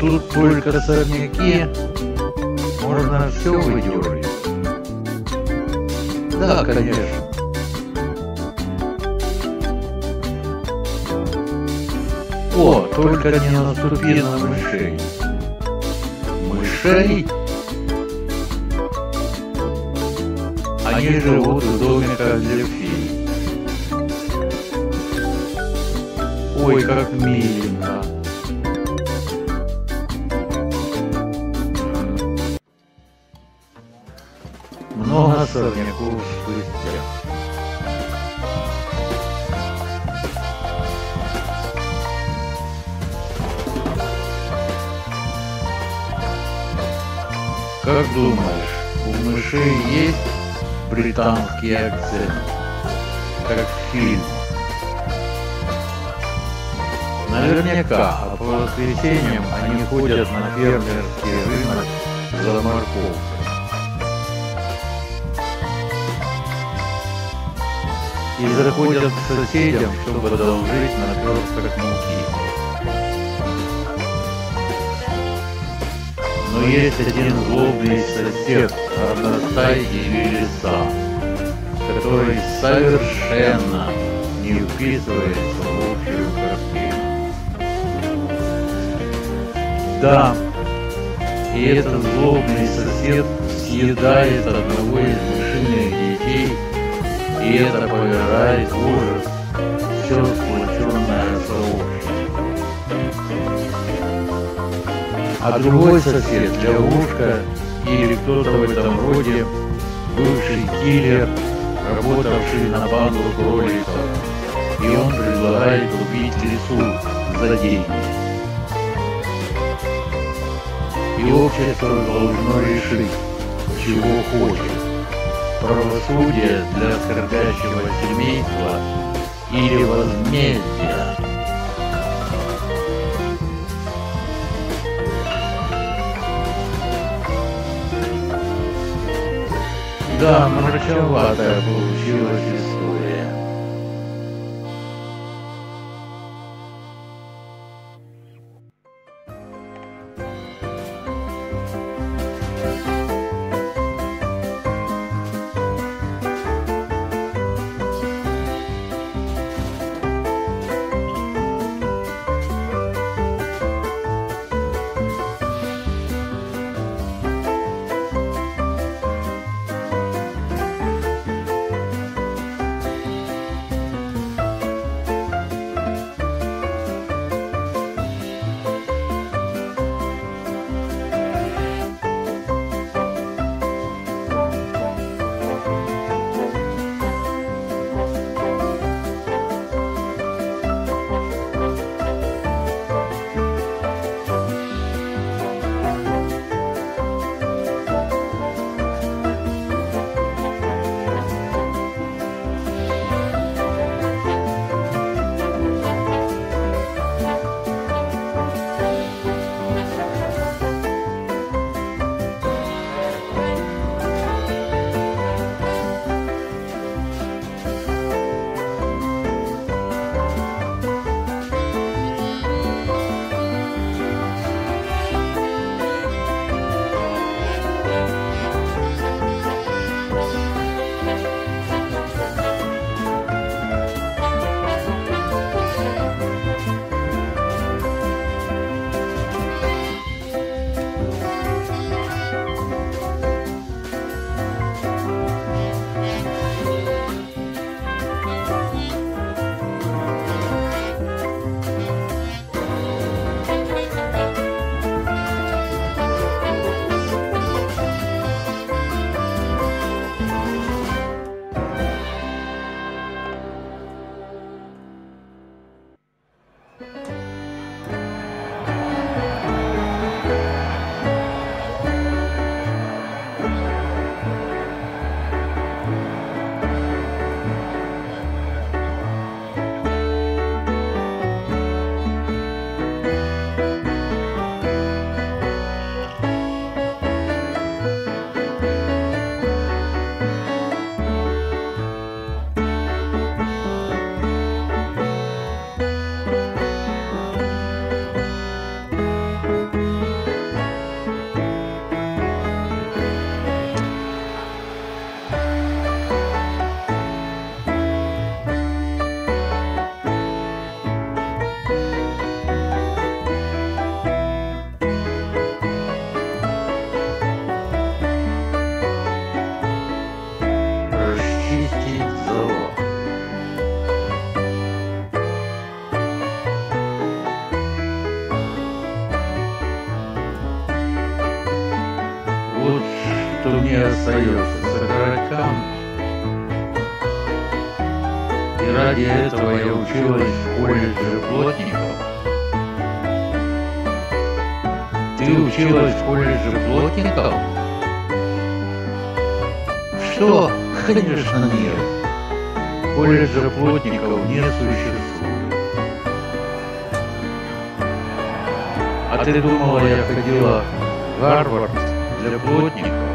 Тут только сорняки, можно все выдергивать. Да, конечно. О, только не наступи на мышей. Мышей? Они живут в домиках для фей. Ой, как миленько. Много сорняков спустя. Как думаешь, у мышей есть британский акцент? Как в фильмах? Наверняка, а по воскресеньям они ходят на фермерский рынок за морковкой. И заходят к соседям, чтобы одолжить наперсток муки. Но есть один злобный сосед, Арнастай или Лиса, который совершенно не вписывается Да, и этот злобный сосед съедает одного из мышиных детей, и это повергает в ужас все сплоченное сообщество. А другой сосед, лягушка или кто-то в этом роде, бывший киллер, работавший на банду кроликов, и он предлагает убить лесу за деньги. И общество должно решить, чего хочет. Правосудие для скорбящего семейства или возмездие. Да, мрачноватая получилась история. Мне остается собирать камни. И ради этого я училась в колледже плотников. Ты училась в колледже плотников? Что? Конечно, нет. Колледжа плотников не существует. А ты думала, я ходила в Гарвард для плотников?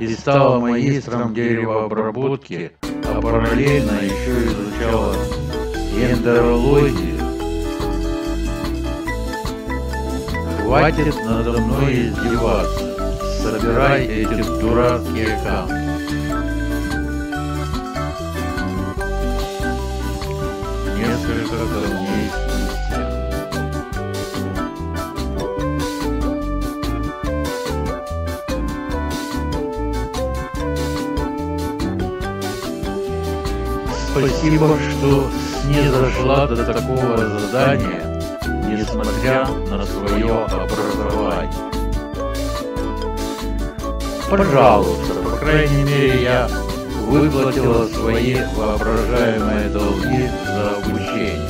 И стала магистром деревообработки, а параллельно еще изучала эндерологию. Хватит надо мной издеваться. Собирай эти дурацкие камни. Несколько камней Спасибо, что снизошла до такого задания, несмотря на свое образование. Пожалуйста, по крайней мере, я выплатила свои воображаемые долги за обучение.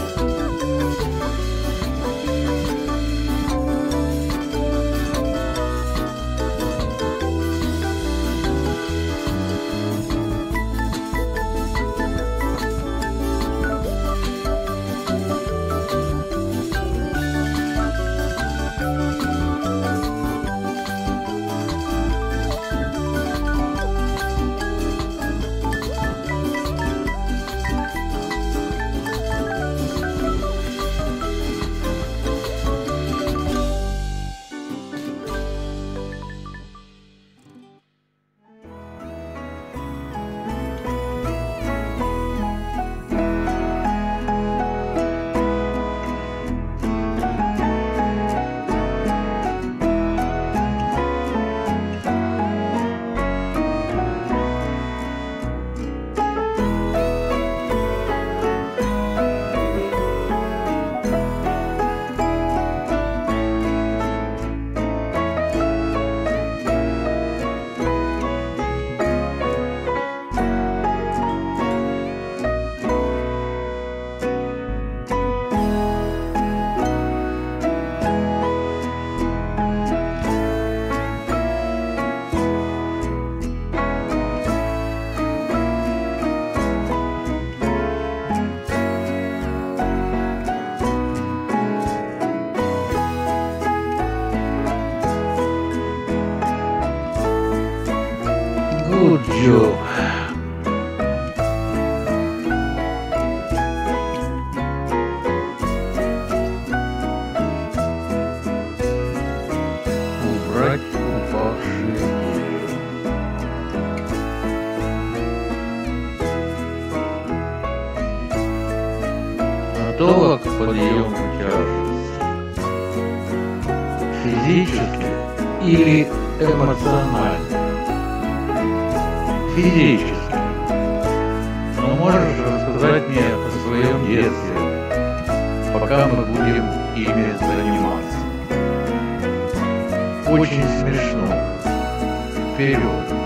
Тяжести? Физически или эмоционально? Физически. Но можешь рассказать мне о своем детстве, пока мы будем ими заниматься. Очень смешно. Вперед.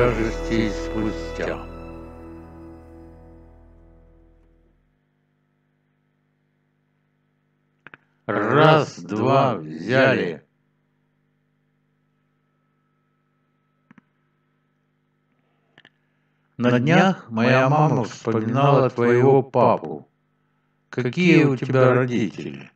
Тяжестей спустя. Раз, два, взяли. На днях моя мама вспоминала твоего папу. Какие у тебя родители?